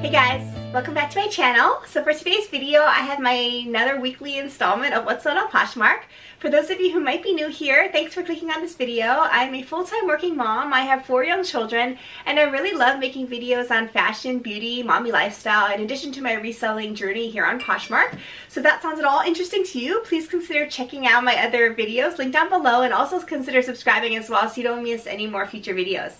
Hey guys, welcome back to my channel. So for today's video, I have my another weekly installment of What's Sold on Poshmark. For those of you who might be new here, thanks for clicking on this video. I'm a full-time working mom. I have four young children, and I really love making videos on fashion, beauty, mommy lifestyle, in addition to my reselling journey here on Poshmark. So if that sounds at all interesting to you, please consider checking out my other videos linked down below, and also consider subscribing as well so you don't miss any more future videos.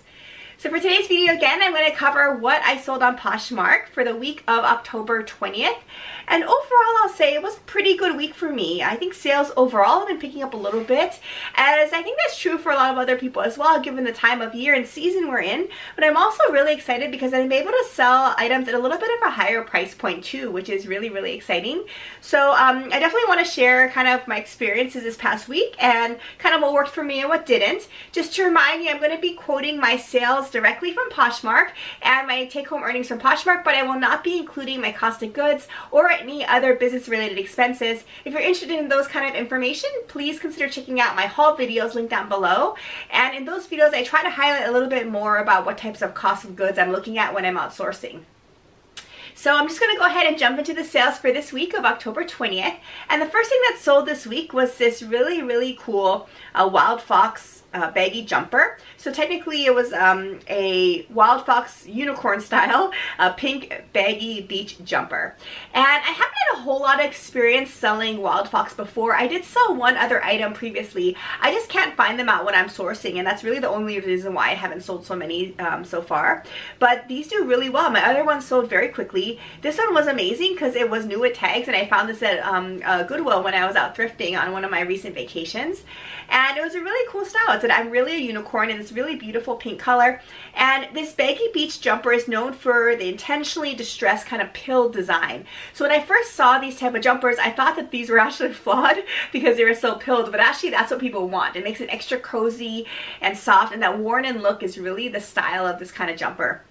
So for today's video again, I'm going to cover what I sold on Poshmark for the week of October 20th. And overall, I'll say it was a pretty good week for me. I think sales overall have been picking up a little bit, as I think that's true for a lot of other people as well, given the time of year and season we're in. But I'm also really excited because I'm able to sell items at a little bit of a higher price point too, which is really, really exciting. So um, I definitely want to share kind of my experiences this past week and kind of what worked for me and what didn't. Just to remind you, I'm going to be quoting my sales directly from Poshmark and my take-home earnings from Poshmark, but I will not be including my cost of goods or any other business related expenses. If you're interested in those kind of information, please consider checking out my haul videos linked down below. And in those videos, I try to highlight a little bit more about what types of cost of goods I'm looking at when I'm outsourcing. So I'm just going to go ahead and jump into the sales for this week of October 20th. And the first thing that sold this week was this really, really cool uh, Wildfox uh, baggy jumper. So technically it was um, a Wildfox unicorn style uh, pink baggy beach jumper. And I haven't had a whole lot of experience selling Wildfox before. I did sell one other item previously. I just can't find them out when I'm sourcing and that's really the only reason why I haven't sold so many um, so far. But these do really well. My other ones sold very quickly. This one was amazing because it was new with tags and I found this at um, uh, Goodwill when I was out thrifting on one of my recent vacations. And it was a really cool style that I'm really a unicorn in this really beautiful pink color. And this baggy beach jumper is known for the intentionally distressed kind of pill design. So when I first saw these type of jumpers, I thought that these were actually flawed because they were so pilled, but actually that's what people want. It makes it extra cozy and soft, and that worn in look is really the style of this kind of jumper.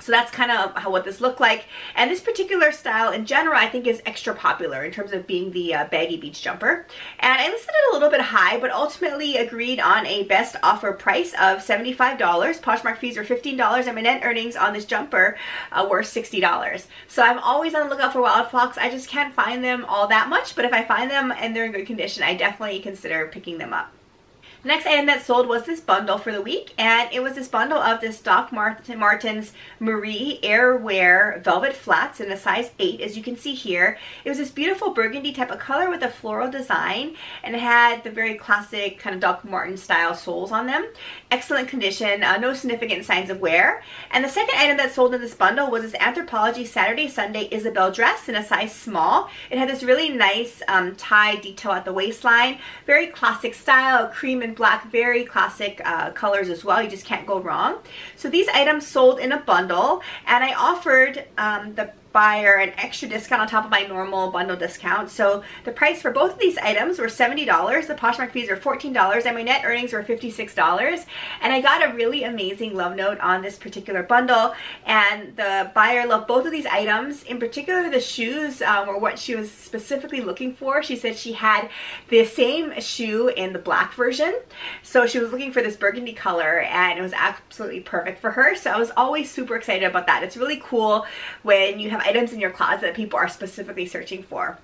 So that's kind of how what this looked like. And this particular style in general I think is extra popular in terms of being the uh, baggy beach jumper. And I listed it a little bit high but ultimately agreed on a best offer price of $75. Poshmark fees were $15 and my net earnings on this jumper uh, were $60. So I'm always on the lookout for Wildfox. I just can't find them all that much but if I find them and they're in good condition I definitely consider picking them up. Next item that sold was this bundle for the week, and it was this bundle of this Doc Martens Marie Airwear Velvet Flats in a size 8, as you can see here. It was this beautiful burgundy type of color with a floral design, and it had the very classic kind of Doc Marten style soles on them. Excellent condition, uh, no significant signs of wear. And the second item that sold in this bundle was this Anthropologie Saturday Sunday Isabel dress in a size small. It had this really nice um, tie detail at the waistline, very classic style, cream and black, very classic uh, colors as well. You just can't go wrong. So these items sold in a bundle and I offered um, the buyer an extra discount on top of my normal bundle discount. So the price for both of these items were $70. The Poshmark fees were $14 and my net earnings were $56. And I got a really amazing love note on this particular bundle. And the buyer loved both of these items. In particular, the shoes um, were what she was specifically looking for. She said she had the same shoe in the black version. So she was looking for this burgundy color and it was absolutely perfect for her. So I was always super excited about that. It's really cool when you have items in your closet that people are specifically searching for.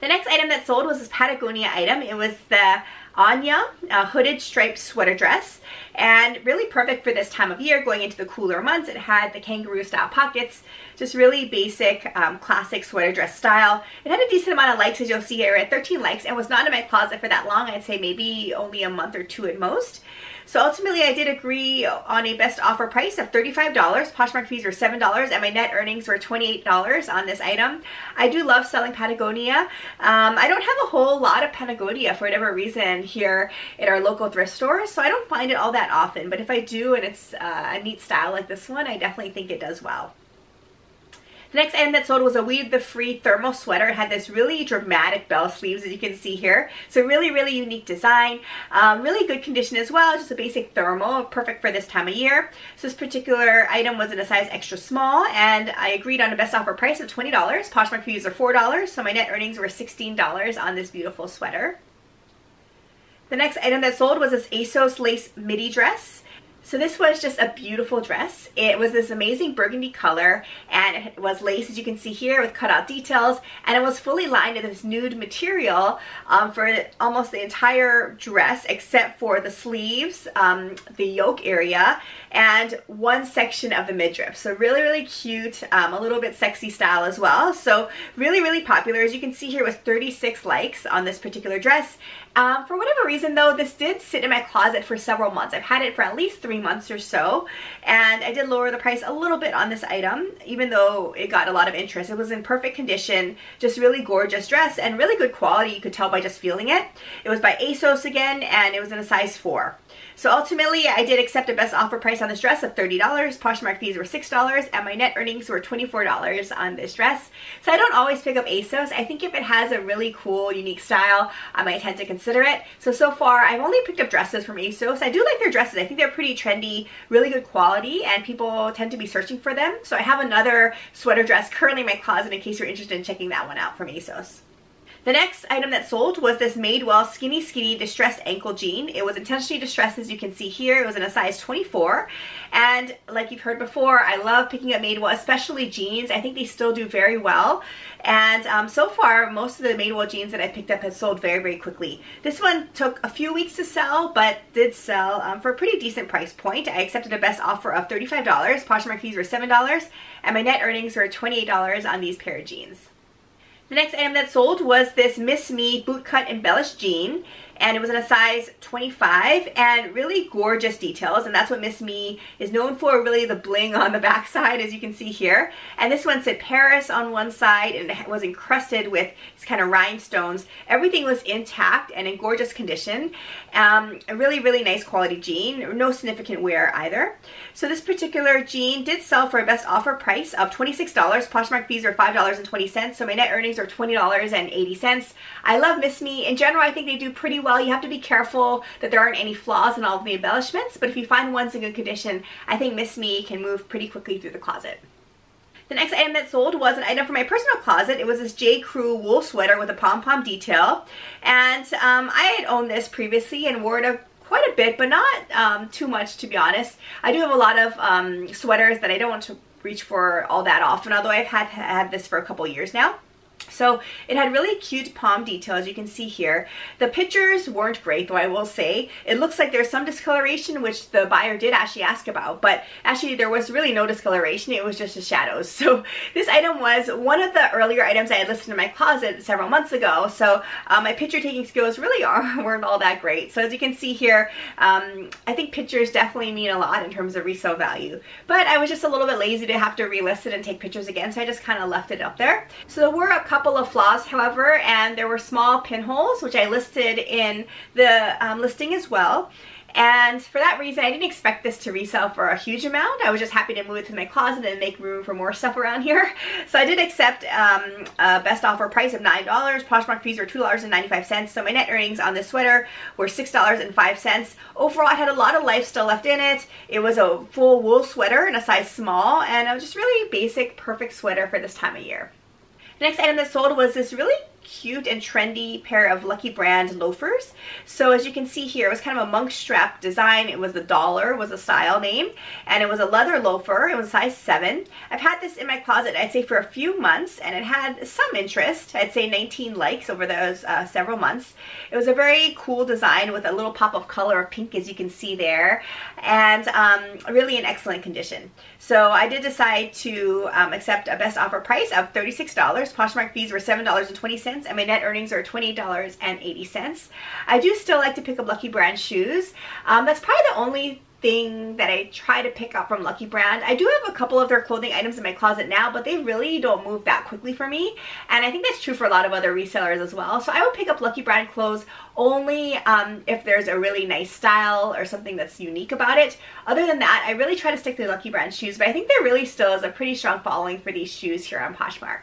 The next item that sold was this Patagonia item. It was the Anya hooded striped sweater dress and really perfect for this time of year going into the cooler months. It had the kangaroo style pockets, just really basic um, classic sweater dress style. It had a decent amount of likes as you'll see here at 13 likes and was not in my closet for that long. I'd say maybe only a month or two at most. So ultimately I did agree on a best offer price of $35. Poshmark fees were $7 and my net earnings were $28 on this item. I do love selling Patagonia. Um, I don't have a whole lot of Patagonia for whatever reason here at our local thrift stores, so I don't find it all that often. But if I do and it's uh, a neat style like this one, I definitely think it does well. The next item that sold was a We the Free thermal sweater. It had this really dramatic bell sleeves as you can see here. So really, really unique design. Um, really good condition as well. Just a basic thermal, perfect for this time of year. So this particular item was in a size extra small and I agreed on a best offer price of $20. Poshmark fees are $4, so my net earnings were $16 on this beautiful sweater. The next item that sold was this ASOS lace midi dress. So this was just a beautiful dress. It was this amazing burgundy color and it was lace as you can see here with cutout details and it was fully lined in this nude material um, for almost the entire dress except for the sleeves, um, the yoke area and one section of the midriff. So really, really cute, um, a little bit sexy style as well. So really, really popular. As you can see here with 36 likes on this particular dress um, for whatever reason though, this did sit in my closet for several months. I've had it for at least three months or so, and I did lower the price a little bit on this item, even though it got a lot of interest. It was in perfect condition, just really gorgeous dress, and really good quality, you could tell by just feeling it. It was by ASOS again, and it was in a size 4. So ultimately, I did accept a best offer price on this dress of $30. Poshmark fees were $6, and my net earnings were $24 on this dress. So I don't always pick up ASOS. I think if it has a really cool, unique style, I might tend to consider it. So, so far, I've only picked up dresses from ASOS. I do like their dresses. I think they're pretty trendy, really good quality, and people tend to be searching for them. So I have another sweater dress currently in my closet in case you're interested in checking that one out from ASOS. The next item that sold was this Madewell Skinny Skinny Distressed Ankle Jean. It was intentionally distressed as you can see here. It was in a size 24 and like you've heard before, I love picking up Madewell, especially jeans. I think they still do very well and um, so far most of the Madewell jeans that I picked up have sold very very quickly. This one took a few weeks to sell but did sell um, for a pretty decent price point. I accepted a best offer of $35. Poshmark fees were $7 and my net earnings were $28 on these pair of jeans. The next item that sold was this Miss Me bootcut embellished jean and it was in a size 25 and really gorgeous details and that's what Miss Me is known for really the bling on the back side as you can see here. And this one said Paris on one side and it was encrusted with these kind of rhinestones. Everything was intact and in gorgeous condition. Um, a really really nice quality jean no significant wear either. So this particular jean did sell for a best offer price of $26 Poshmark fees are $5.20 so my net earnings are $20.80 I love Miss Me. In general I think they do pretty well well. You have to be careful that there aren't any flaws in all of the embellishments, but if you find one's in good condition, I think Miss Me can move pretty quickly through the closet. The next item that sold was an item from my personal closet. It was this J. Crew wool sweater with a pom-pom detail. And um, I had owned this previously and wore it a quite a bit, but not um, too much to be honest. I do have a lot of um, sweaters that I don't want to reach for all that often, although I've had, had this for a couple years now. So it had really cute palm detail as you can see here. The pictures weren't great though I will say. It looks like there's some discoloration which the buyer did actually ask about but actually there was really no discoloration it was just the shadows. So this item was one of the earlier items I had listed in my closet several months ago so uh, my picture taking skills really are, weren't all that great. So as you can see here um, I think pictures definitely mean a lot in terms of resale value but I was just a little bit lazy to have to relist it and take pictures again so I just kind of left it up there. So there were a couple of flaws, however, and there were small pinholes, which I listed in the um, listing as well. And for that reason, I didn't expect this to resell for a huge amount. I was just happy to move it to my closet and make room for more stuff around here. So I did accept um, a best offer price of $9. Poshmark fees were $2.95. So my net earnings on this sweater were $6.05. Overall, I had a lot of life still left in it. It was a full wool sweater in a size small and was just really basic, perfect sweater for this time of year. Next item that sold was this really cute and trendy pair of Lucky Brand loafers. So as you can see here, it was kind of a monk strap design. It was a dollar, was a style name, and it was a leather loafer. It was size 7. I've had this in my closet, I'd say, for a few months, and it had some interest. I'd say 19 likes over those uh, several months. It was a very cool design with a little pop of color of pink, as you can see there, and um, really in excellent condition. So I did decide to um, accept a best offer price of $36. Poshmark fees were $7.20 and my net earnings are $20.80. I do still like to pick up Lucky Brand shoes. Um, that's probably the only thing that I try to pick up from Lucky Brand. I do have a couple of their clothing items in my closet now, but they really don't move that quickly for me. And I think that's true for a lot of other resellers as well. So I would pick up Lucky Brand clothes only um, if there's a really nice style or something that's unique about it. Other than that, I really try to stick to Lucky Brand shoes, but I think there really still is a pretty strong following for these shoes here on Poshmark.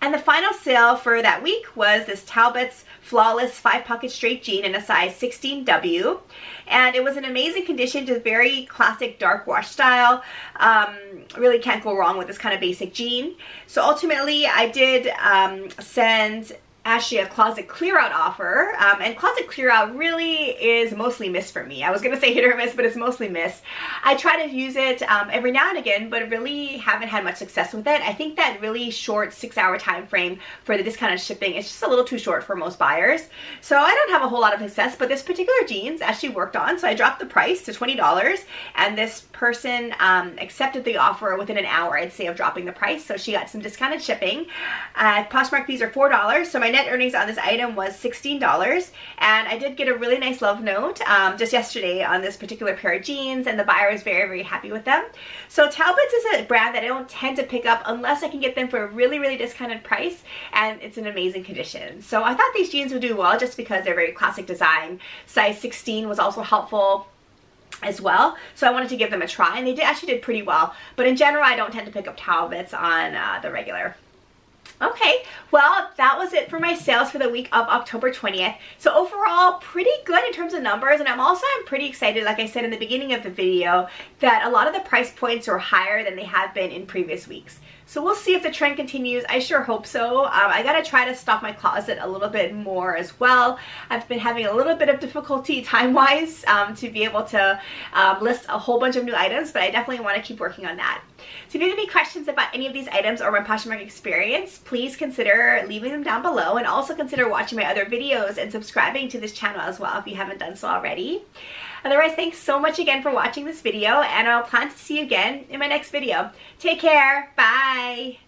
And the final sale for that week was this Talbot's Flawless 5 Pocket Straight Jean in a size 16W. And it was an amazing condition, just very classic dark wash style. Um, really can't go wrong with this kind of basic jean. So ultimately, I did um, send actually a closet clear out offer um, and closet clear out really is mostly miss for me. I was gonna say hit or miss but it's mostly miss. I try to use it um, every now and again but really haven't had much success with it. I think that really short six hour time frame for the discounted shipping is just a little too short for most buyers. So I don't have a whole lot of success but this particular jeans actually worked on so I dropped the price to $20 and this person um, accepted the offer within an hour I'd say of dropping the price so she got some discounted shipping. At Poshmark these are $4 so my net earnings on this item was $16 and I did get a really nice love note um, just yesterday on this particular pair of jeans and the buyer was very very happy with them. So Talbots is a brand that I don't tend to pick up unless I can get them for a really really discounted price and it's in amazing condition. So I thought these jeans would do well just because they're very classic design. Size 16 was also helpful as well so I wanted to give them a try and they did, actually did pretty well but in general I don't tend to pick up Talbots on uh, the regular Okay, well, that was it for my sales for the week of October 20th. So overall, pretty good in terms of numbers, and I'm also I'm pretty excited, like I said in the beginning of the video, that a lot of the price points are higher than they have been in previous weeks. So we'll see if the trend continues. I sure hope so. Um, I gotta try to stock my closet a little bit more as well. I've been having a little bit of difficulty time-wise um, to be able to um, list a whole bunch of new items, but I definitely want to keep working on that. So if you have any questions about any of these items or my Poshmark experience, please consider leaving them down below and also consider watching my other videos and subscribing to this channel as well if you haven't done so already. Otherwise, thanks so much again for watching this video and I'll plan to see you again in my next video. Take care. Bye.